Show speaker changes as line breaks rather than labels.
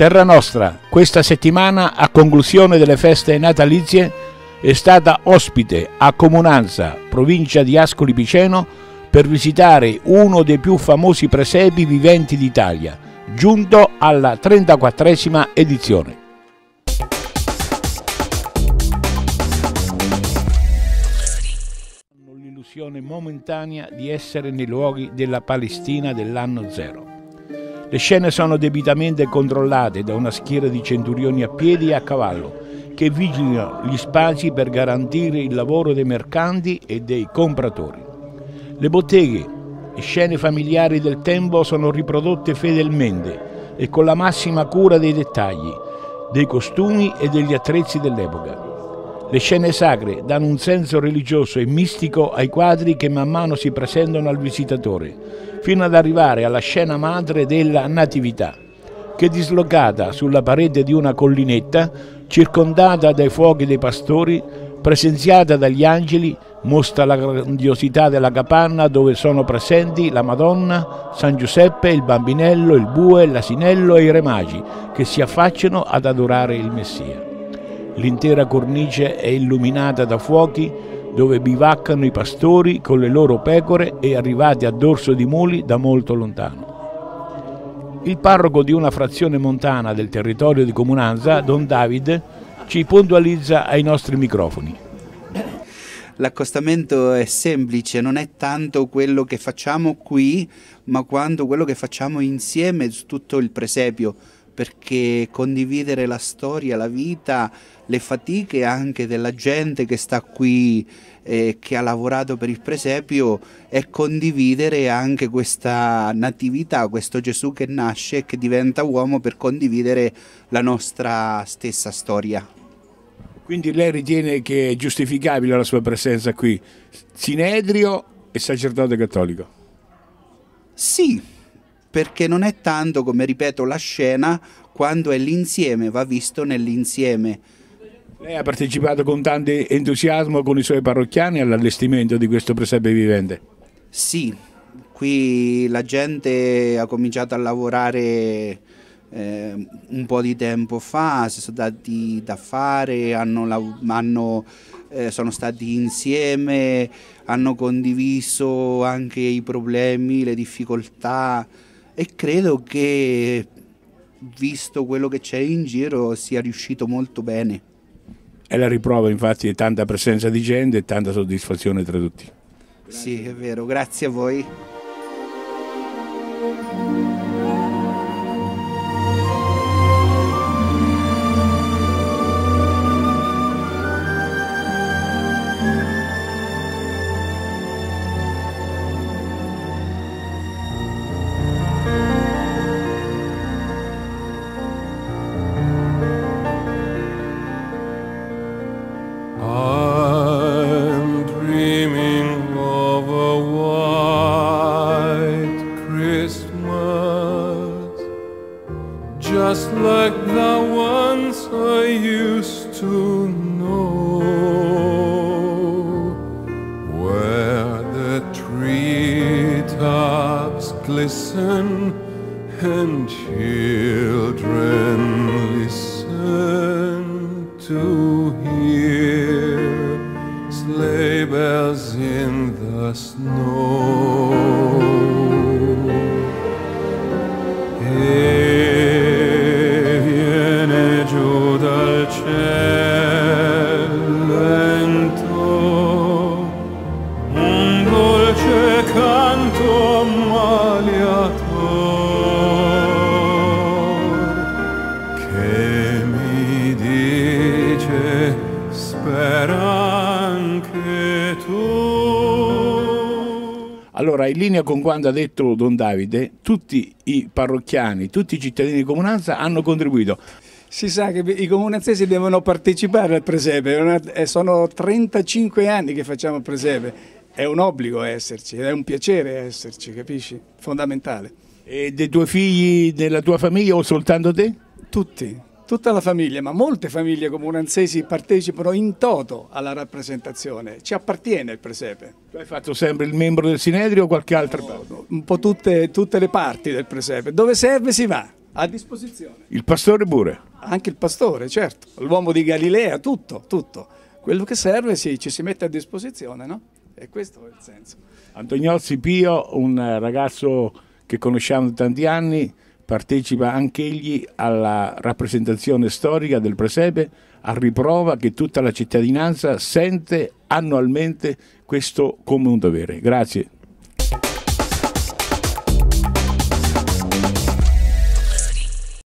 Terra Nostra, questa settimana a conclusione delle feste natalizie, è stata ospite a Comunanza, provincia di Ascoli Piceno, per visitare uno dei più famosi presepi viventi d'Italia, giunto alla 34esima edizione. L'illusione momentanea di essere nei luoghi della Palestina dell'anno zero. Le scene sono debitamente controllate da una schiera di centurioni a piedi e a cavallo che vigilano gli spazi per garantire il lavoro dei mercanti e dei compratori. Le botteghe e scene familiari del tempo sono riprodotte fedelmente e con la massima cura dei dettagli, dei costumi e degli attrezzi dell'epoca. Le scene sacre danno un senso religioso e mistico ai quadri che man mano si presentano al visitatore, fino ad arrivare alla scena madre della Natività, che dislocata sulla parete di una collinetta, circondata dai fuochi dei pastori, presenziata dagli angeli, mostra la grandiosità della capanna dove sono presenti la Madonna, San Giuseppe, il bambinello, il bue, l'asinello e i re magi che si affacciano ad adorare il Messia. L'intera cornice è illuminata da fuochi dove bivaccano i pastori con le loro pecore e arrivati a dorso di muli da molto lontano. Il parroco di una frazione montana del territorio di comunanza, Don David, ci puntualizza ai nostri microfoni.
L'accostamento è semplice, non è tanto quello che facciamo qui, ma quanto quello che facciamo insieme su tutto il presepio, perché condividere la storia, la vita, le fatiche anche della gente che sta qui e che ha lavorato per il presepio e condividere anche questa natività, questo Gesù che nasce e che diventa uomo per condividere la nostra stessa storia.
Quindi lei ritiene che è giustificabile la sua presenza qui, sinedrio e sacerdote cattolico?
Sì, perché non è tanto, come ripeto, la scena, quando è l'insieme, va visto nell'insieme.
Lei ha partecipato con tanto entusiasmo con i suoi parrocchiani all'allestimento di questo presepe vivente?
Sì, qui la gente ha cominciato a lavorare eh, un po' di tempo fa, si sono dati da fare, hanno, hanno, eh, sono stati insieme, hanno condiviso anche i problemi, le difficoltà e credo che visto quello che c'è in giro sia riuscito molto bene.
È la riprova infatti di tanta presenza di gente e tanta soddisfazione tra tutti.
Sì, è vero, grazie a voi.
Just like the ones I used to know, where the treetops glisten and children listen to hear sleigh bells in the snow.
Allora, in linea con quanto ha detto Don Davide, tutti i parrocchiani, tutti i cittadini di comunanza hanno contribuito.
Si sa che i comunanzesi devono partecipare al presepe, eh, sono 35 anni che facciamo il presepe, è un obbligo esserci, è un piacere esserci, capisci? Fondamentale.
E dei tuoi figli, della tua famiglia o soltanto te?
Tutti, tutta la famiglia, ma molte famiglie comunanzesi partecipano in toto alla rappresentazione, ci appartiene il presepe.
Tu hai fatto sempre il membro del Sinedrio o qualche altra parte?
Un po' tutte, tutte le parti del presepe, dove serve si va. A disposizione.
Il pastore pure.
Anche il pastore, certo. L'uomo di Galilea, tutto, tutto. Quello che serve sì, ci si mette a disposizione, no? E questo è il senso.
Antoniozzi Pio, un ragazzo che conosciamo da tanti anni, partecipa anche egli alla rappresentazione storica del presepe, a riprova che tutta la cittadinanza sente annualmente questo come un dovere. Grazie.